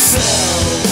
So.